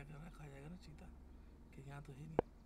क्या करना है खा जाएगा ना चीता? कि यहाँ तो है नहीं।